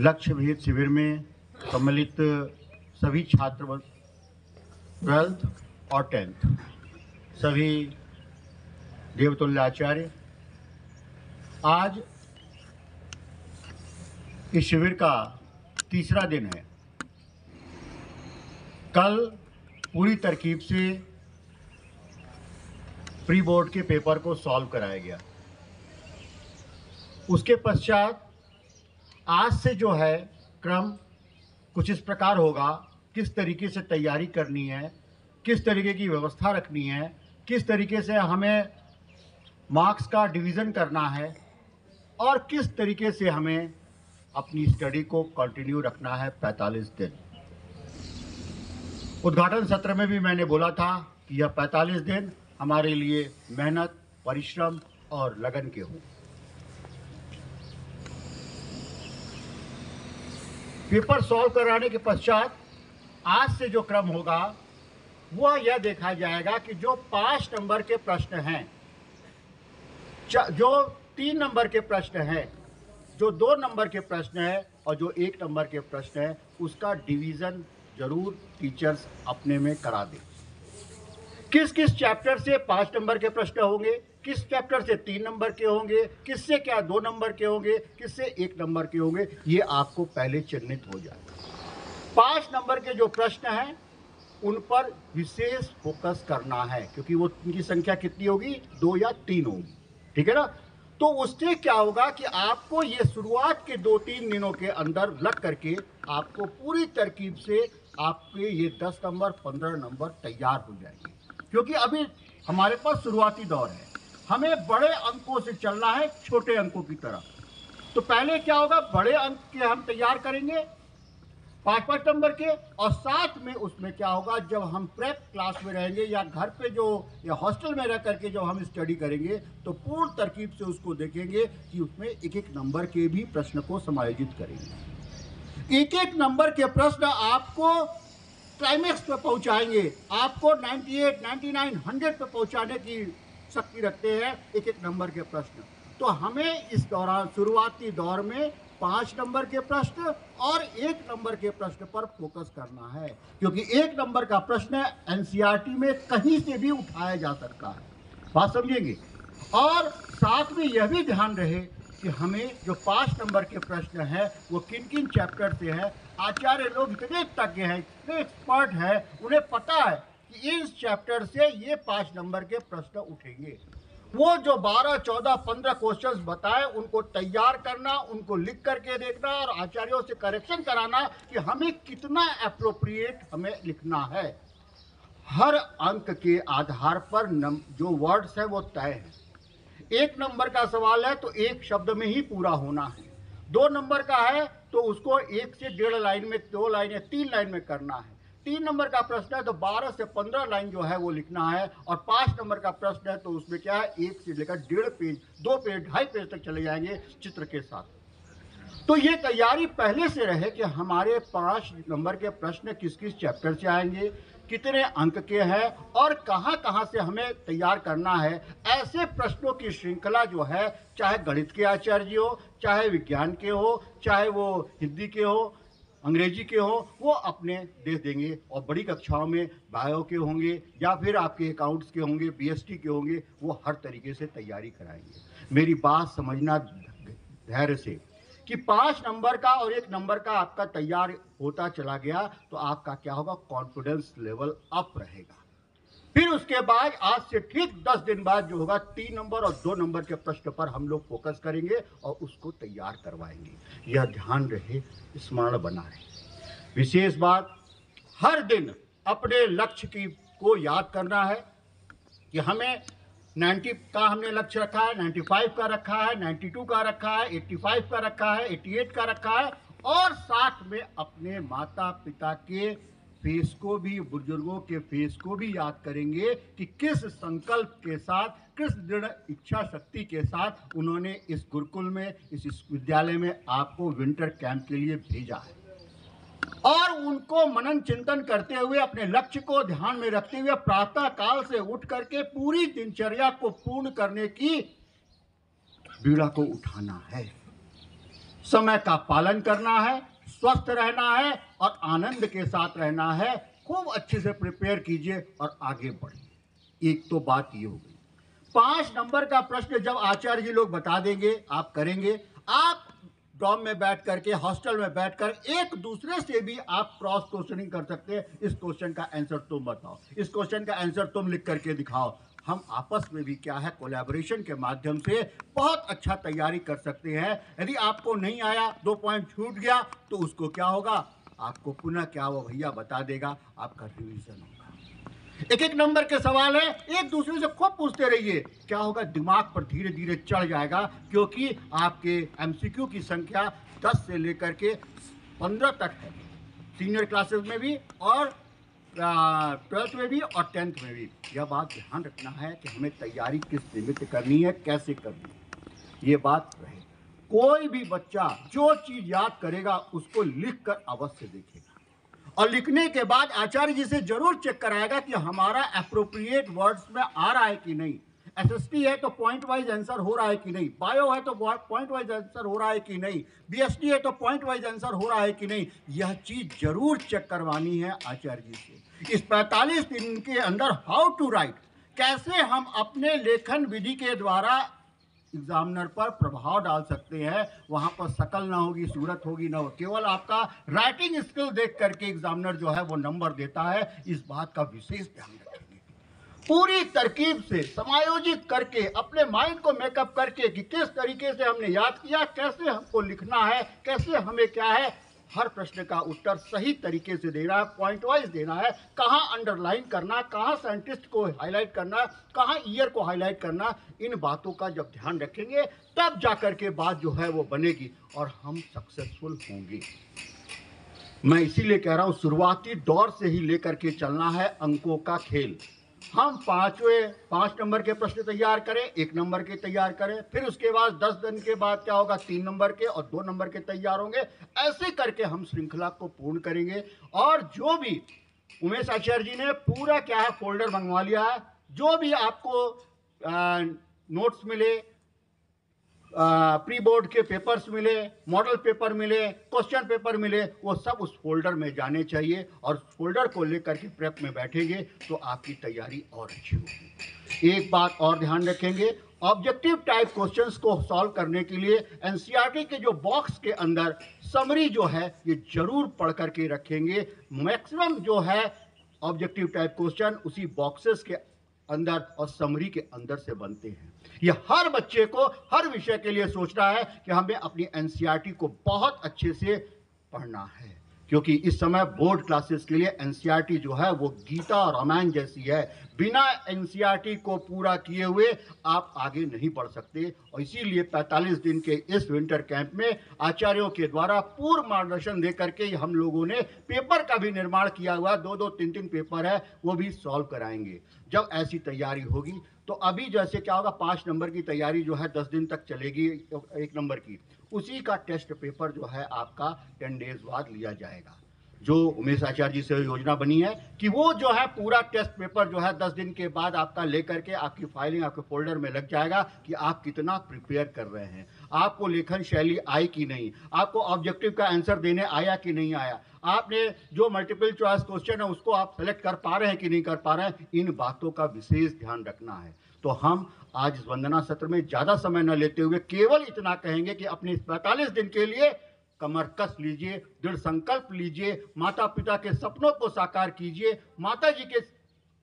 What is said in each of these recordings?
लक्ष्य भेद शिविर में सम्मिलित सभी छात्र ट्वेल्थ और टेंथ, सभी देवतुल्य आचार्य आज इस शिविर का तीसरा दिन है। कल पूरी तरकीब से प्री बोर्ड के पेपर को सॉल्व कराया गया। उसके पश्चात आज से जो है क्रम कुछ इस प्रकार होगा। किस तरीके से तैयारी करनी है, किस तरीके की व्यवस्था रखनी है, किस तरीके से हमें मार्क्स का डिवीज़न करना है और किस तरीके से हमें अपनी स्टडी को कंटिन्यू रखना है 45 दिन। उद्घाटन सत्र में भी मैंने बोला था कि यह 45 दिन हमारे लिए मेहनत, परिश्रम और लगन के हों। पेपर सॉल्व कराने के पश्चात आज से जो क्रम होगा, वह यह देखा जाएगा कि जो पाँच नंबर के प्रश्न हैं जो तीन नंबर के प्रश्न हैं, जो दो नंबर के प्रश्न हैं और जो एक नंबर के प्रश्न हैं, उसका डिवीज़न ज़रूर टीचर्स अपने में करा दें। किस किस चैप्टर से पाँच नंबर के प्रश्न होंगे, किस चैप्टर से तीन नंबर के होंगे, किससे क्या दो नंबर के होंगे, किससे एक नंबर के होंगे, ये आपको पहले चिन्हित हो जाए। पाँच नंबर के जो प्रश्न हैं, उन पर विशेष फोकस करना है, क्योंकि वो उनकी संख्या कितनी होगी? दो या तीन होगी। ठीक है ना? तो उससे क्या होगा कि आपको ये शुरुआत के दो तीन दिनों के अंदर लग करके आपको पूरी तरकीब से आपके ये दस नंबर, पंद्रह नंबर तैयार हो जाएँगे। क्योंकि अभी हमारे पास शुरुआती दौर है। हमें बड़े अंकों से चलना है, छोटे अंकों की तरह। तो पहले क्या होगा? बड़े अंक के हम तैयार करेंगे पाँच पाँच नंबर के, और साथ में उसमें क्या होगा? जब हम प्रेप क्लास में रहेंगे या घर पे जो, या हॉस्टल में रह करके जब हम स्टडी करेंगे तो पूर्ण तरकीब से उसको देखेंगे कि उसमें एक एक नंबर के भी प्रश्न को समायोजित करेंगे। एक एक नंबर के प्रश्न आपको क्लाइमेक्स पे पहुंचाएँगे। आपको 98, 99, 100 पे पहुँचाने की शक्ति रखते हैं एक एक नंबर के प्रश्न। तो हमें इस दौरान शुरुआती दौर में पाँच नंबर के प्रश्न और एक नंबर के प्रश्न पर फोकस करना है। क्योंकि एक नंबर का प्रश्न एनसीईआरटी में कहीं से भी उठाया जा सकता है। बात समझेंगे? और साथ में यह भी ध्यान रहे कि हमें जो पाँच नंबर के प्रश्न हैं वो किन किन चैप्टर से हैं? आचार्य लोग इतने तज्ञ हैं इतने एक्सपर्ट हैं उन्हें पता है कि इस चैप्टर से ये पाँच नंबर के प्रश्न उठेंगे। वो जो 12, 14, 15 क्वेश्चंस बताए उनको तैयार करना उनको लिख करके देखना और आचार्यों से करेक्शन कराना कि हमें कितना अप्रोप्रिएट हमें लिखना है। हर अंक के आधार पर नम, जो वर्ड्स है वो तय है। एक नंबर का सवाल है तो एक शब्द में ही पूरा होना है। दो नंबर का है तो उसको एक से डेढ़ लाइन में, दो लाइन या तीन लाइन में करना है। तीन नंबर का प्रश्न है तो बारह से पंद्रह लाइन जो है वो लिखना है, और पाँच नंबर का प्रश्न है तो उसमें क्या है, एक से लेकर डेढ़ पेज, दो पेज, ढाई पेज तक चले जाएँगे चित्र के साथ। तो ये तैयारी पहले से रहे कि हमारे पाँच नंबर के प्रश्न किस किस चैप्टर से आएँगे कितने अंक के हैं और कहाँ कहाँ से हमें तैयार करना है, ऐसे प्रश्नों की श्रृंखला जो है, चाहे गणित के आचार्य हो, चाहे विज्ञान के हो, चाहे वो हिंदी के हो, अंग्रेज़ी के हो, वो अपने दे देंगे और बड़ी कक्षाओं में बायो के होंगे या फिर आपके अकाउंट्स के होंगे बीएसटी के होंगे, वो हर तरीके से तैयारी कराएँगे। मेरी बात समझना धैर्य से कि पाँच नंबर का और एक नंबर का आपका तैयार होता चला गया तो आपका क्या होगा? कॉन्फिडेंस लेवल अप रहेगा। फिर उसके बाद, आज से ठीक दस दिन बाद जो होगा, तीन नंबर और दो नंबर के प्रश्न पर हम लोग फोकस करेंगे और उसको तैयार करवाएँगे। यह ध्यान रहे, स्मरण बना रहे। विशेष बात, हर दिन अपने लक्ष्य की को याद करना है कि हमें 90 का हमने लक्ष्य रखा है 95 का रखा है 92 का रखा है 85 का रखा है 88 का रखा है, और साथ में अपने माता पिता के फेस को भी, बुज़ुर्गों के फेस को भी याद करेंगे कि किस संकल्प के साथ, किस दृढ़ इच्छा शक्ति के साथ उन्होंने इस गुरुकुल में, इस विद्यालय में आपको विंटर कैंप के लिए भेजा है। और उनको मनन चिंतन करते हुए, अपने लक्ष्य को ध्यान में रखते हुए, प्रातः काल से उठ करके पूरी दिनचर्या को पूर्ण करने की बीड़ा को उठाना है। समय का पालन करना है, स्वस्थ रहना है और आनंद के साथ रहना है। खूब अच्छे से प्रिपेयर कीजिए और आगे बढ़िए। एक तो बात ये हो गई। पाँच नंबर का प्रश्न जब आचार्य जी लोग बता देंगे, आप करेंगे, आप डॉम में बैठ करके, हॉस्टल में बैठकर एक दूसरे से भी आप क्रॉस क्वेश्चनिंग कर सकते हैं। इस क्वेश्चन का आंसर तुम बताओ। इस क्वेश्चन का आंसर तुम लिख करके दिखाओ। हम आपस में भी क्या है कोलैबोरेशन के माध्यम से बहुत अच्छा तैयारी कर सकते हैं। यदि आपको नहीं आया, दो पॉइंट छूट गया तो उसको क्या होगा? आपको पुनः क्या वो भैया बता देगा। आपका रिविजन होगा। एक एक नंबर के सवाल है, एक दूसरे से खूब पूछते रहिए। क्या होगा, दिमाग पर धीरे धीरे चढ़ जाएगा, क्योंकि आपके एमसीक्यू की संख्या 10 से लेकर के 15 तक है। सीनियर क्लासेस में भी और ट्वेल्थ में भी और टेंथ में भी। यह बात ध्यान रखना है कि हमें तैयारी किस निमित्त करनी है, कैसे करनी है। ये बात रहे। कोई भी बच्चा जो चीज़ याद करेगा, उसको लिख कर अवश्य देखेगा। और लिखने के बाद आचार्य जी से ज़रूर चेक कराएगा कि हमारा अप्रोप्रिएट वर्ड्स में आ रहा है कि नहीं। एसएसटी है तो पॉइंट वाइज आंसर हो रहा है कि नहीं। बायो है तो पॉइंट वाइज आंसर हो रहा है कि नहीं। बीएसटी है तो पॉइंट वाइज आंसर हो रहा है कि नहीं। यह चीज़ ज़रूर चेक करवानी है आचार्य जी से। इस 45 दिन के अंदर हाउ टू राइट कैसे हम अपने लेखन विधि के द्वारा एग्जामिनर पर प्रभाव डाल सकते हैं। वहाँ पर शकल ना होगी, सूरत होगी, ना हो। केवल आपका राइटिंग स्किल देख करके एग्जामिनर जो है वो नंबर देता है। इस बात का विशेष ध्यान रखेंगे। पूरी तरकीब से समायोजित करके, अपने माइंड को मेकअप करके कि किस तरीके से हमने याद किया, कैसे हमको लिखना है, कैसे हमें क्या है हर प्रश्न का उत्तर सही तरीके से देना है पॉइंट वाइज देना है, कहाँ अंडरलाइन करना है कहाँ साइंटिस्ट को हाईलाइट करना, कहाँ ईयर को हाईलाइट करना, इन बातों का जब ध्यान रखेंगे, तब जाकर के बात जो है वो बनेगी और हम सक्सेसफुल होंगे। मैं इसीलिए कह रहा हूँ, शुरुआती दौर से ही लेकर के चलना है अंकों का खेल। हम पाँचवें पाँच नंबर के प्रश्न तैयार करें एक नंबर के तैयार करें फिर उसके बाद दस दिन के बाद क्या होगा तीन नंबर के और दो नंबर के तैयार होंगे। ऐसे करके हम श्रृंखला को पूर्ण करेंगे। और जो भी उमेश आचार्य जी ने पूरा क्या है फोल्डर मंगवा लिया है। जो भी आपको आ, नोट्स मिले प्री बोर्ड के पेपर्स मिले मॉडल पेपर मिले क्वेश्चन पेपर मिले, वो सब उस फोल्डर में जाने चाहिए और फोल्डर को लेकर के प्रेप में बैठेंगे तो आपकी तैयारी और अच्छी होगी। एक बात और ध्यान रखेंगे ऑब्जेक्टिव टाइप क्वेश्चंस को सॉल्व करने के लिए एनसीईआरटी के जो बॉक्स के अंदर समरी जो है, ये ज़रूर पढ़ करके रखेंगे। मैक्सिमम जो है ऑब्जेक्टिव टाइप क्वेश्चन उसी बॉक्सेस के अंदर और समरी के अंदर से बनते हैं। यह हर बच्चे को हर विषय के लिए सोचना है कि हमें अपनी एनसीईआरटी को बहुत अच्छे से पढ़ना है। क्योंकि इस समय बोर्ड क्लासेस के लिए एनसीईआरटी जो है, वो गीता और रामायण जैसी है। बिना एनसीईआरटी को पूरा किए हुए आप आगे नहीं बढ़ सकते। और इसीलिए 45 दिन के इस विंटर कैंप में आचार्यों के द्वारा पूर्व मार्गदर्शन दे करके हम लोगों ने पेपर का भी निर्माण किया हुआ दो दो तीन तीन पेपर है, वो भी सॉल्व कराएँगे। जब ऐसी तैयारी होगी तो अभी जैसे क्या होगा, पाँच नंबर की तैयारी जो है दस दिन तक चलेगी एक नंबर की। उसी का टेस्ट पेपर जो है आपका टेन डेज़ बाद लिया जाएगा। जो उमेश आचार्य जी से योजना बनी है कि वो जो है पूरा टेस्ट पेपर जो है दस दिन के बाद आपका लेकर के आपकी फाइलिंग आपके फोल्डर में लग जाएगा कि आप कितना प्रिपेयर कर रहे हैं। आपको लेखन शैली आई कि नहीं? आपको ऑब्जेक्टिव का आंसर देने आया कि नहीं आया? आपने जो मल्टीपल चॉइस क्वेश्चन है, उसको आप सेलेक्ट कर पा रहे हैं कि नहीं कर पा रहे हैं? इन बातों का विशेष ध्यान रखना है। तो हम आज वंदना सत्र में ज़्यादा समय न लेते हुए केवल इतना कहेंगे कि अपने इस पैंतालीस दिन के लिए कमर कस लीजिए, दृढ़ संकल्प लीजिए माता पिता के सपनों को साकार कीजिए, माता जी के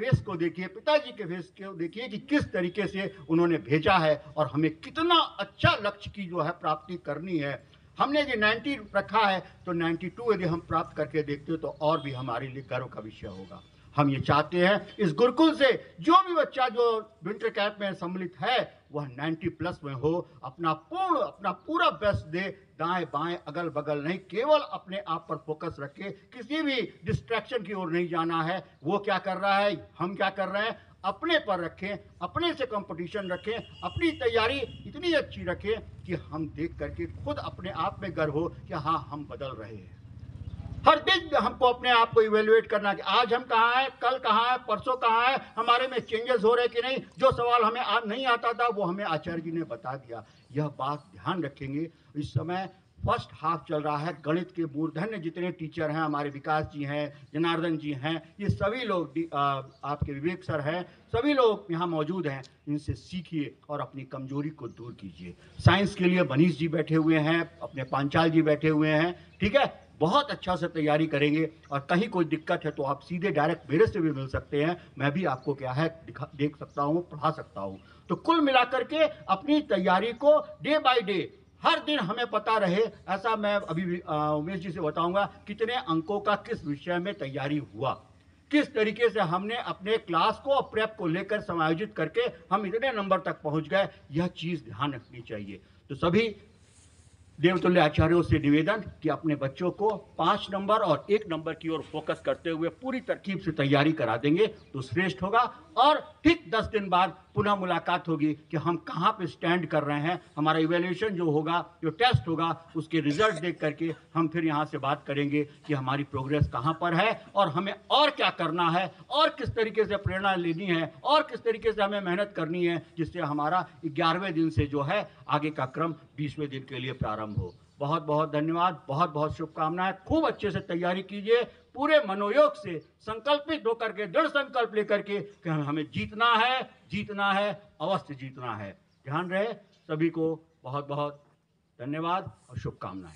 फेस को देखिए, पिताजी के फेस को देखिए कि किस तरीके से उन्होंने भेजा है और हमें कितना अच्छा लक्ष्य की जो है प्राप्ति करनी है। हमने यदि 90 रखा है तो 92 यदि हम प्राप्त करके देखते हो तो और भी हमारे लिए गर्व का विषय होगा। हम ये चाहते हैं, इस गुरुकुल से जो भी बच्चा जो विंटर कैंप में सम्मिलित है वह 90 प्लस में हो, अपना पूर्ण, अपना पूरा बेस्ट दे, दाएँ बाएँ अगल बगल नहीं, केवल अपने आप पर फोकस रखे, किसी भी डिस्ट्रैक्शन की ओर नहीं जाना है। वो क्या कर रहा है? हम क्या कर रहे हैं? अपने पर रखें, अपने से कंपटीशन रखें, अपनी तैयारी इतनी अच्छी रखें कि हम देख करके खुद अपने आप में गर्व हो कि हाँ हम बदल रहे हैं। हर दिन हमको अपने आप को इवेल्युएट करना कि आज हम कहाँ हैं कल कहाँ हैं परसों कहाँ हैं हमारे में चेंजेस हो रहे कि नहीं जो सवाल हमें आज नहीं आता था वो हमें आचार्य जी ने बता दिया। यह बात ध्यान रखेंगे। इस समय फ़र्स्ट हाफ़ चल रहा है गणित के मूर्धन्य जितने टीचर हैं हमारे विकास जी हैं जनार्दन जी हैं ये सभी लोग आ, आपके विवेक सर हैं सभी लोग यहाँ मौजूद हैं। इनसे सीखिए और अपनी कमज़ोरी को दूर कीजिए। साइंस के लिए मनीष जी बैठे हुए हैं अपने पांचाल जी बैठे हुए हैं ठीक है? बहुत अच्छा से तैयारी करेंगे और कहीं कोई दिक्कत है तो आप सीधे डायरेक्ट मेरे से भी मिल सकते हैं। मैं भी आपको क्या है दिखा सकता हूँ, पढ़ा सकता हूँ। तो कुल मिलाकर के अपनी तैयारी को डे बाई डे, हर दिन हमें पता रहे, ऐसा मैं अभी उमेश जी से बताऊँगा कितने अंकों का किस विषय में तैयारी हुआ। किस तरीके से हमने अपने क्लास को और प्रेप को लेकर समायोजित करके हम इतने नंबर तक पहुँच गए, यह चीज़ ध्यान रखनी चाहिए। तो सभी देवतुल्य आचार्यों से निवेदन कि अपने बच्चों को पाँच नंबर और एक नंबर की ओर फोकस करते हुए पूरी तरकीब से तैयारी करा देंगे। तो श्रेष्ठ होगा। और ठीक दस दिन बाद पुनः मुलाकात होगी कि हम कहाँ पे स्टैंड कर रहे हैं। हमारा इवेल्यूशन जो होगा, जो टेस्ट होगा, उसके रिज़ल्ट देख करके हम फिर यहाँ से बात करेंगे कि हमारी प्रोग्रेस कहाँ पर है और हमें और क्या करना है, और किस तरीके से प्रेरणा लेनी है, और किस तरीके से हमें मेहनत करनी है, जिससे हमारा ग्यारहवें दिन से जो है, आगे का क्रम बीसवें दिन के लिए प्रारंभ हो। बहुत बहुत धन्यवाद बहुत बहुत शुभकामनाएँ। खूब अच्छे से तैयारी कीजिए पूरे मनोयोग से संकल्पित होकर के, दृढ़ संकल्प लेकर के कि हमें जीतना है जीतना है, अवश्य जीतना है। ध्यान रहे, सभी को बहुत बहुत धन्यवाद और शुभकामनाएँ।